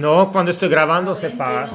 No, cuando estoy grabando se Ahora,